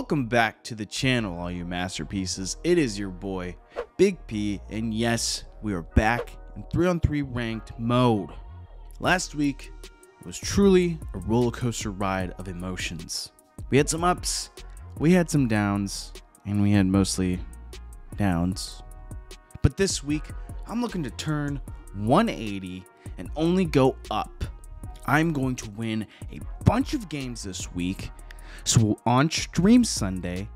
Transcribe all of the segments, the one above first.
welcome back to the channel, all you masterpieces. It is your boy, Big P, and yes, we are back in 3 on 3 ranked mode. Last week was truly a roller coaster ride of emotions. We had some ups, we had some downs, and we had mostly downs. But this week, I'm looking to turn 180 and only go up. I'm going to win a bunch of games this week. So on stream Sunday,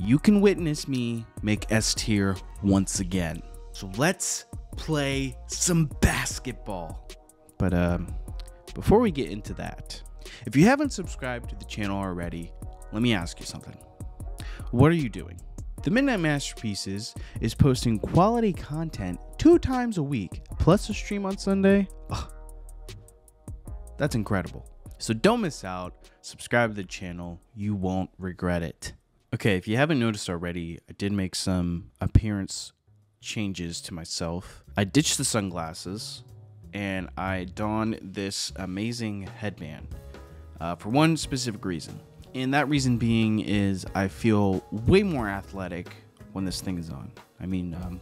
you can witness me make S tier once again. So let's play some basketball. But um before we get into that, if you haven't subscribed to the channel already, let me ask you something. What are you doing? The Midnight Masterpieces is posting quality content two times a week, plus a stream on Sunday. Ugh, that's incredible. So don't miss out. Subscribe to the channel. You won't regret it. Okay, if you haven't noticed already, I did make some appearance changes to myself. I ditched the sunglasses and I donned this amazing headband uh, for one specific reason. And that reason being is I feel way more athletic when this thing is on. I mean, um,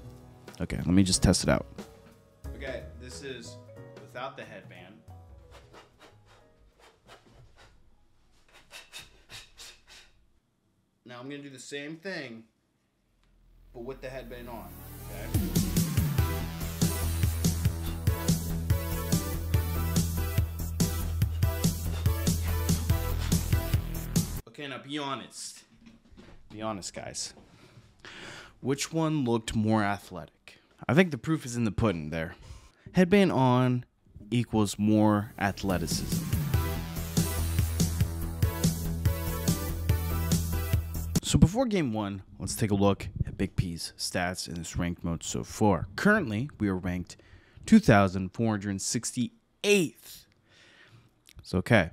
okay, let me just test it out. Okay, this is without the headband. Now I'm gonna do the same thing, but with the headband on. Okay. Okay, now be honest. Be honest, guys. Which one looked more athletic? I think the proof is in the pudding there. Headband on equals more athleticism. So before game one, let's take a look at Big P's stats in this ranked mode so far. Currently, we are ranked 2,468th. So okay.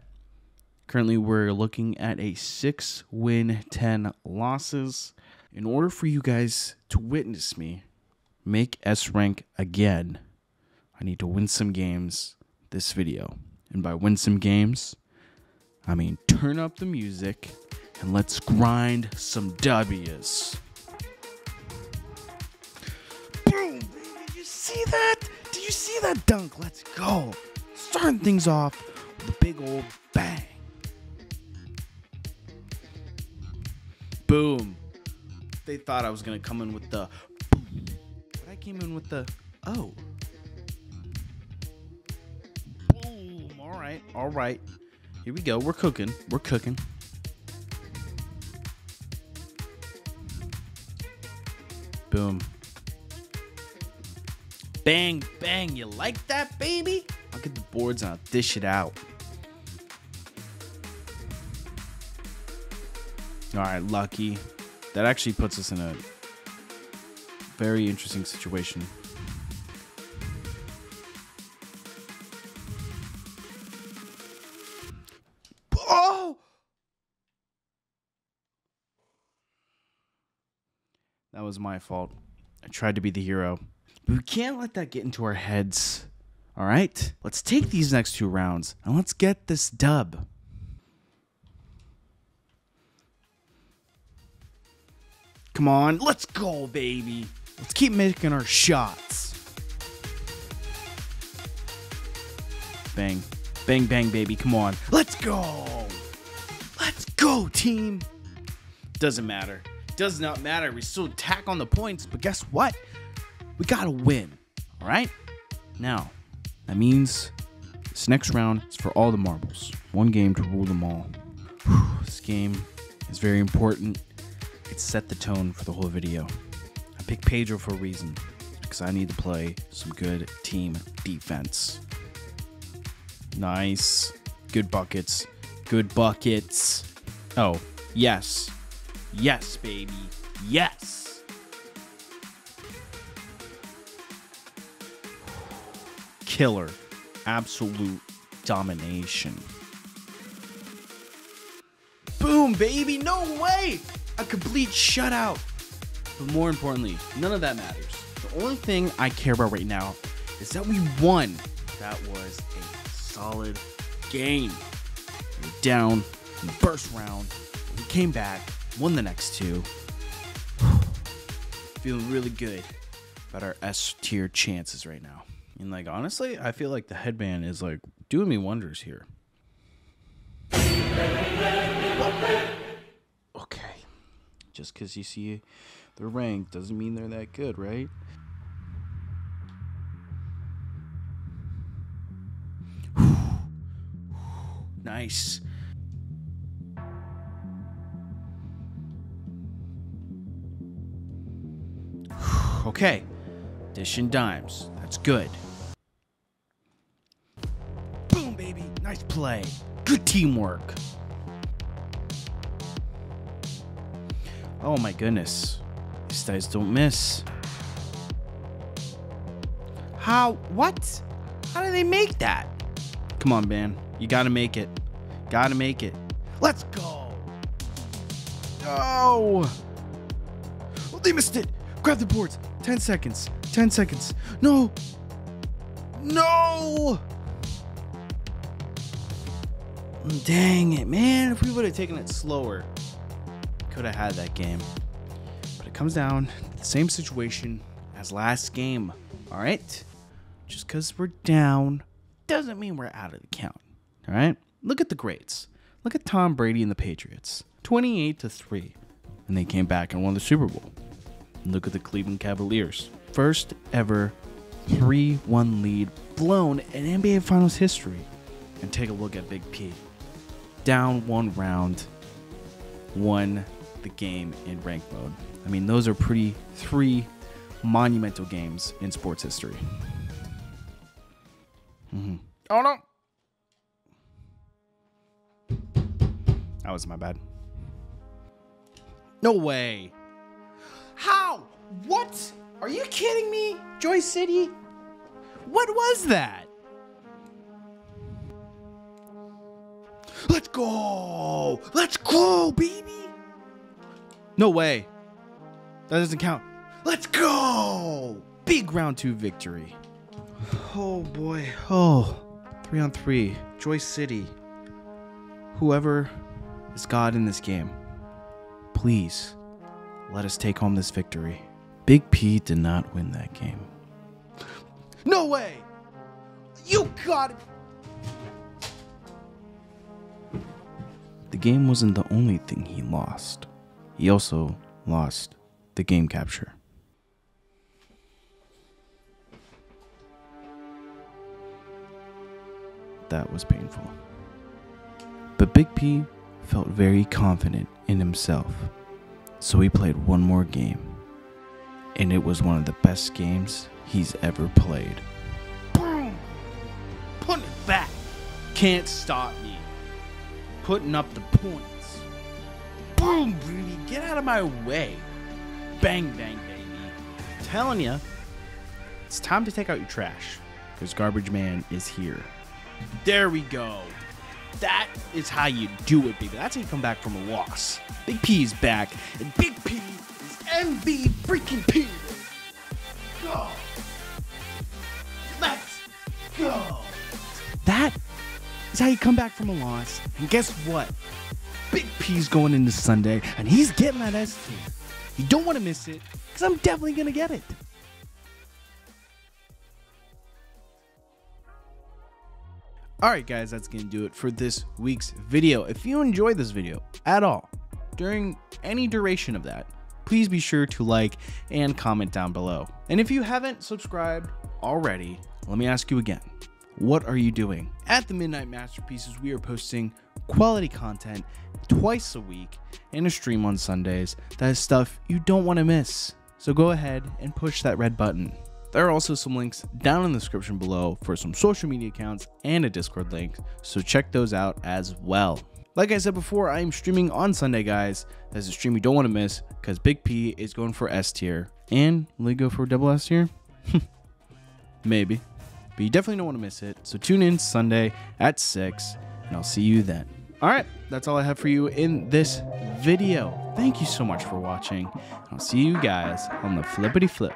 Currently, we're looking at a six win, 10 losses. In order for you guys to witness me make S rank again, I need to win some games this video. And by win some games, I mean turn up the music and let's grind some W's. Boom. Did you see that? Did you see that dunk? Let's go. Starting things off with a big old bang. Boom. They thought I was going to come in with the boom, but I came in with the oh. Boom. All right. All right. Here we go. We're cooking. We're cooking. Boom. Bang, bang. You like that, baby? I'll get the boards and I'll dish it out. All right, lucky. That actually puts us in a very interesting situation. Was my fault. I tried to be the hero. But we can't let that get into our heads. All right? Let's take these next two rounds and let's get this dub. Come on, let's go, baby. Let's keep making our shots. Bang. Bang, bang, baby. Come on. Let's go. Let's go, team. Doesn't matter. Does not matter. We still tack on the points, but guess what? We gotta win. All right? Now, that means this next round is for all the marbles. One game to rule them all. Whew, this game is very important. It set the tone for the whole video. I picked Pedro for a reason because I need to play some good team defense. Nice. Good buckets. Good buckets. Oh, yes. Yes, baby. Yes. Killer. Absolute domination. Boom, baby. No way. A complete shutout. But more importantly, none of that matters. The only thing I care about right now is that we won. That was a solid game. We were down in the first round. We came back Won the next two. Feeling really good about our S tier chances right now. And like honestly, I feel like the headband is like doing me wonders here. Okay. Just because you see they're ranked doesn't mean they're that good, right? nice. Okay. Dishing dimes. That's good. Boom, baby. Nice play. Good teamwork. Oh my goodness. These guys don't miss. How? What? How do they make that? Come on, man. You gotta make it. Gotta make it. Let's go. No. Oh, they missed it. Grab the boards. 10 seconds. 10 seconds. No. No. Dang it, man. If we would have taken it slower, could have had that game. But it comes down to the same situation as last game. All right? Just because we're down doesn't mean we're out of the count. All right? Look at the grades. Look at Tom Brady and the Patriots 28 to 3. And they came back and won the Super Bowl. And look at the Cleveland Cavaliers. First ever 3 1 lead blown in NBA Finals history. And take a look at Big P. Down one round, won the game in rank mode. I mean, those are pretty three monumental games in sports history. Mm-hmm. Oh no! That was my bad. No way. What? Are you kidding me? Joy City? What was that? Let's go! Let's go, baby! No way. That doesn't count. Let's go! Big round two victory. Oh boy. Oh. Three on three. Joy City. Whoever is God in this game, please let us take home this victory. Big P did not win that game. No way! You got it! The game wasn't the only thing he lost. He also lost the game capture. That was painful. But Big P felt very confident in himself, so he played one more game. And it was one of the best games he's ever played. Boom! Putting it back. Can't stop me. Putting up the points. Boom, baby. Get out of my way. Bang, bang, baby. telling you, it's time to take out your trash. Because Garbage Man is here. There we go. That is how you do it, baby. That's how you come back from a loss. Big P is back, and Big P is MV freaking P. Go. Let's go. That is how you come back from a loss. And guess what? Big P's going into Sunday, and he's getting that S. You don't want to miss it, because I'm definitely going to get it. Alright guys, that's going to do it for this week's video. If you enjoyed this video at all, during any duration of that, please be sure to like and comment down below. And if you haven't subscribed already, let me ask you again. What are you doing? At the Midnight Masterpieces, we are posting quality content twice a week and a stream on Sundays. That is stuff you don't want to miss. So go ahead and push that red button. There are also some links down in the description below for some social media accounts and a Discord link, so check those out as well. Like I said before, I am streaming on Sunday, guys. That's a stream you don't want to miss because Big P is going for S tier. And will he go for double S tier? Maybe. But you definitely don't want to miss it. So tune in Sunday at 6, and I'll see you then. All right, that's all I have for you in this video. Thank you so much for watching. I'll see you guys on the flippity flip.